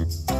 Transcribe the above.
Bye.